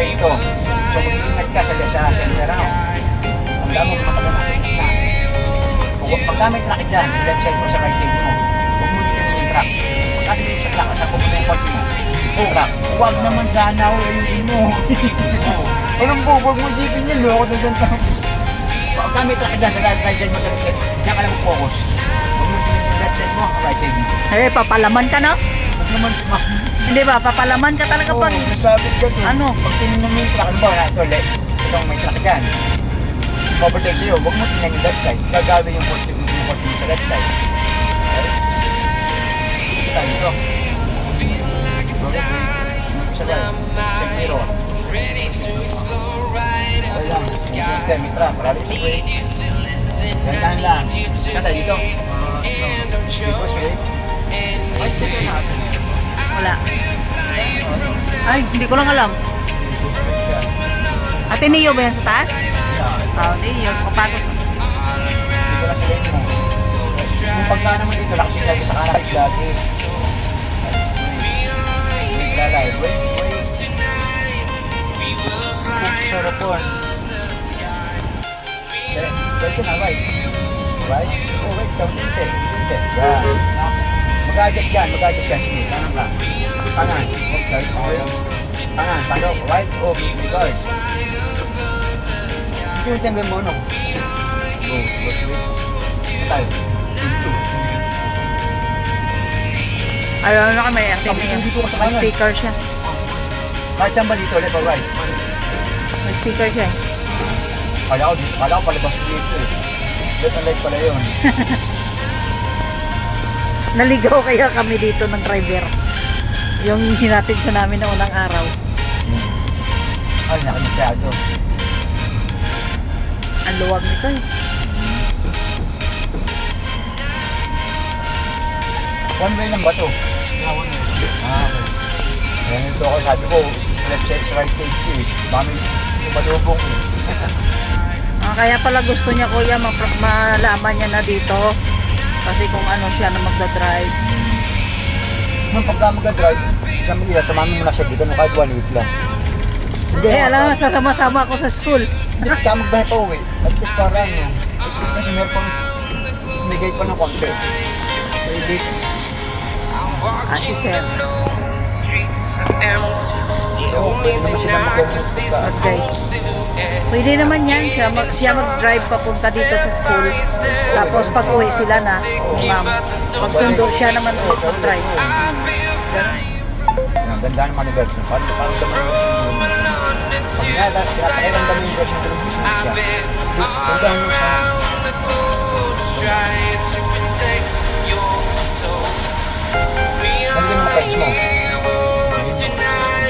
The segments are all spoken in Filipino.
Na ito. So, mag-ingat ka sa sa center round. Ang damo mga pagkama sa gitna. Kung pagka may track dyan, sa left side mo, sa right side mo, huwag mo dito yung track. Pagka dito sa sa kung yung kotse mo, track. Huwag naman sana, o ayusin mo. Anong huwag mo jeepin yun, loko na dyan tao. Pagka may track dyan, sa right side mo, sa left side, dyan ka lang focus. Huwag mo dito yung left side mo, right side mo. Eh, papalaman ka no? Naman sa Hindi ba? Papalaman ka talaga pag... Oo, nasabit ka to. Ano? Pag tinignan mo yung truck, ano ba, ito, le, itong may truck dyan. Overtake sa'yo, huwag mo tingnan yung left side. Gagawin yung yung kotse mo sa left side. Okay? Dito. Sa right, sa zero. Ready to explore right up Okay lang, in the hindi sky. tayo, may truck. Marami sa way. Need you to listen, Gandahan I lang. need you to Saan tayo dito? and don't Dito, show straight. Wala. Ay, hindi ko lang alam. Ate Neo ba yan sa taas? Ah, hindi. Yun, papasok. Dito lane mo. Yung pagka naman dito, lakasin lagi sa kanan, lagi. Wait. Wait, wait. Sa rapon. Pwede na, right. Right? Oh, wait, down dito. Dito. Yan. Mag-adjust yan, mag-adjust yan. Sige, kanan ka. Kanan. Okay, okay. Kanan, pasok. Right, oh, record. Ito yung tanggal mo, no? Oh, wait, wait. Tayo. Two. Ayaw na kami. Ate Neo. May sticker siya. Kahit saan ba dito, left or right? May sticker siya eh. Kala ko, kala ko palabas dito eh. Left and right pala yun. Naligaw kaya kami dito ng driver. Yung hinatid sa namin na unang araw. Ay, nakamasyado. Ang luwag nito eh. One way lang ba to? Ah, one way. Ah, okay. Ayan ito ako, sabi ko, left side, right side ko eh. Mami, tumadubong eh. Ah, kaya pala gusto niya kuya malaman niya na dito. Kasi kung ano siya na magdadrive. Nung pagka mag-drive, sa Manila, samamin mo na siya dito, no, kahit one week lang. Hindi, Eh, alam mo, sasama-sama ako sa school. Hindi, kaya magbahe pa uwi. At least para ano, kasi meron pang, bigay pa ng konti. Pwede. Ah, si Sir. Pwede naman yan siya, mag, siya mag-drive papunta dito sa school. Tapos pag uwi sila na, o ma'am, magsundo siya naman ulit mag-drive. Ang ganda naman ng version. Paano paano naman from London to Kaya dahil pinapakailangan Taiwan. yung version ng business I've been all around the globe trying to protect your soul. We are heroes tonight.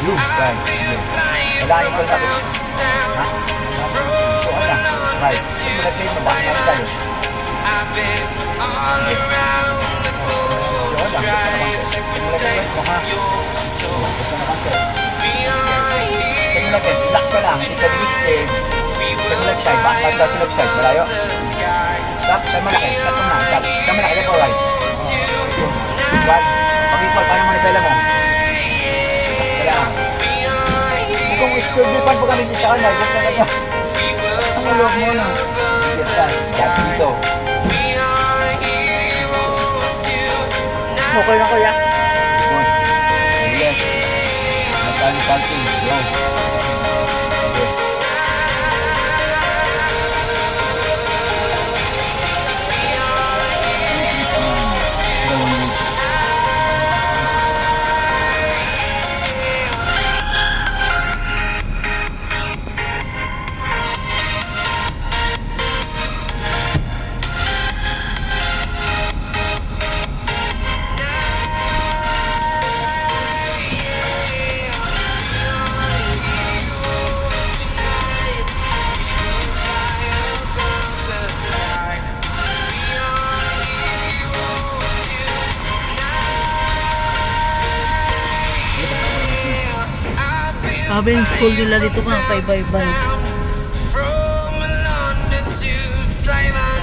Yun, yung pala. town to town, Ha? So, ano? Right. Sa tayo. Soul. Gusto na kanto. We are 7-Eleven, relax ka lang. Dito ni Mr. Sa left Po kami sa kanal, gusto ka nyo. Ang ulog mo na. Yes, guys. Dito. Okay na kuya. Good. Yes. Natalo parking. Yo. Sabi yung school nila dito mga kaiba-iba. From London to Taiwan,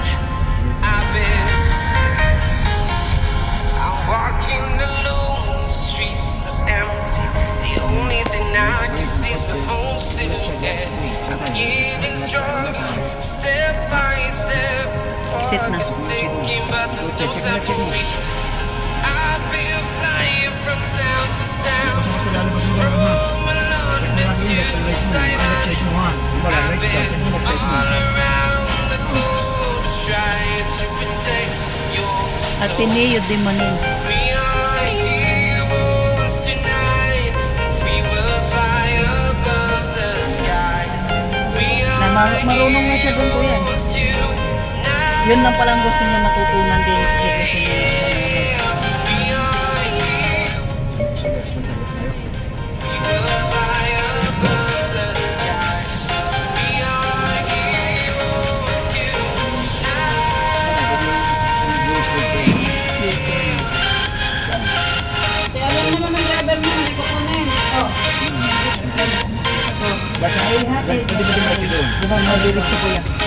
de Manin. We are heroes tonight. We will fly above the sky. We Na are mar- marunong na siya doon heroes tonight. Yun lang palang gusto niya matutunan din kasi niya Di ba malilig siya kuya?